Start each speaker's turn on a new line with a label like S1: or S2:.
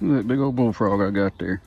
S1: Look at that big old bullfrog I got there.